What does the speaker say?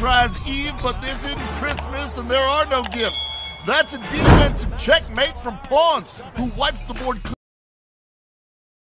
Valentine's Yves, but this isn't Christmas and there are no gifts. That's a defensive checkmate from Pons, who wipes the board clean